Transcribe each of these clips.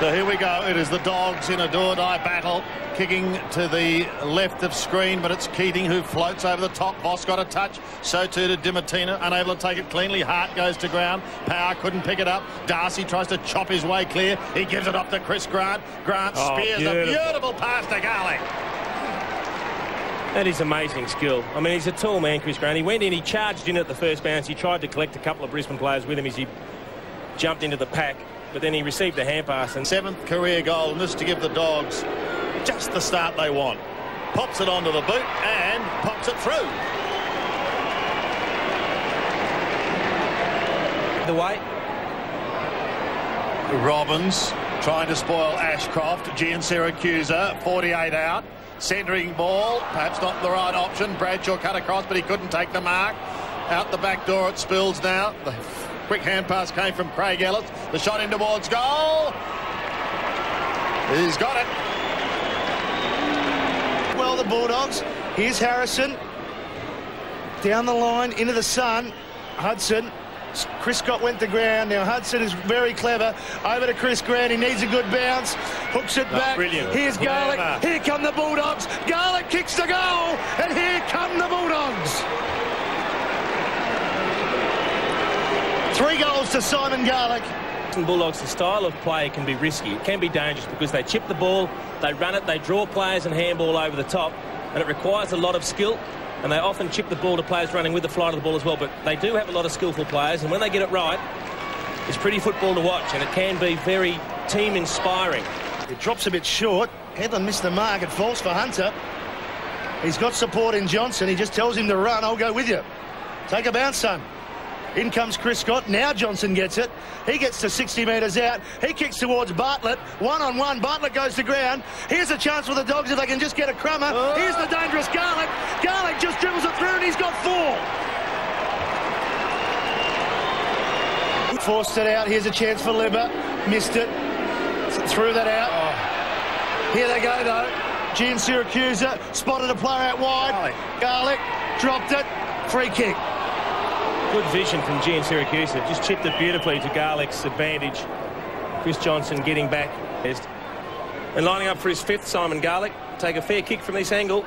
So here we go. It is the Dogs in a do-or-die battle, kicking to the left of screen, but it's Keating who floats over the top. Voss got a touch. So too did Dimattina, unable to take it cleanly. Hart goes to ground. Power couldn't pick it up. Darcy tries to chop his way clear. He gives it off to Chris Grant. Grant Oh, spears beautiful. a beautiful pass to Garlick. That is amazing skill. I mean, he's a tall man, Chris Grant. He went in, he charged in at the first bounce. He tried to collect a couple of Brisbane players with him as he jumped into the pack, but then he received a hand pass and Seventh career goal, and this to give the Dogs just the start they want. Pops it onto the boot and pops it through. the way. Robbins trying to spoil Ashcroft. Giansiracusa, 48 out. Centering ball, perhaps not the right option. Bradshaw cut across, but he couldn't take the mark. Out the back door, it spills now. The quick hand pass came from Craig Ellis. The shot in towards goal. He's got it. Well, the Bulldogs. Here's Harrison. Down the line, into the sun. Hudson. Chris Scott went to ground. Now Hudson is very clever. Over to Chris Grant. He needs a good bounce. Hooks it back. brilliant. Here's Garlick. Clever. Here come the Bulldogs. Garlick kicks the goal. And here come the Bulldogs. Three goals to Simon Garlick. Bulldogs, the style of play can be risky. It can be dangerous because they chip the ball, they run it, they draw players and handball over the top, and it requires a lot of skill. And they often chip the ball to players running with the flight of the ball as well. But they do have a lot of skillful players, and when they get it right, it's pretty football to watch, and it can be very team inspiring. It drops a bit short. Headland missed the mark. It falls for Hunter. He's got support in Johnson. He just tells him to run. I'll go with you. Take a bounce, son. In comes Chris Scott. Now Johnson gets it. He gets to 60 metres out. He kicks towards Bartlett. One on one. Bartlett goes to ground. Here's a chance for the Dogs if they can just get a crummer. Oh. Here's the dangerous Garlick. Garlick just dribbles it through and he's got four. Forced it out. Here's a chance for Libba. Missed it. Threw that out. Oh. Here they go, though. Giansiracusa spotted a player out wide. Garlick dropped it. Free kick. Good vision from Giansiracusa. Just chipped it beautifully to Garlick's advantage. Chris Johnson getting back. And lining up for his fifth, Simon Garlick. Take a fair kick from this angle.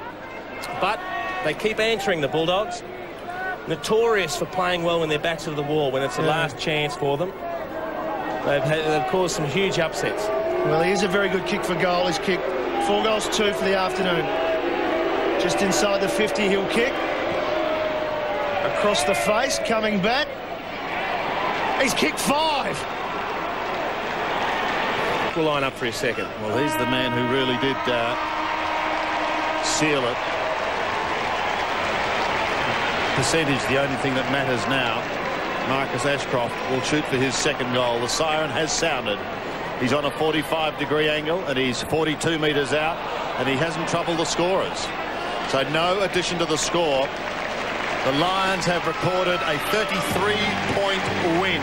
But they keep answering the Bulldogs. Notorious for playing well when their backs to the wall, when it's the last chance for them. They've, had, they've caused some huge upsets. Well, here's a very good kick for goal. His kick. Four goals, two for the afternoon. Just inside the 50, he'll kick. Across the face, coming back. He's kicked five. We'll line up for a second. Well, he's the man who really did uh, seal it. Percentage, the only thing that matters now. Marcus Ashcroft will shoot for his second goal. The siren has sounded. He's on a 45 degree angle and he's 42 metres out and he hasn't troubled the scorers. So no addition to the score. The Lions have recorded a 33 point win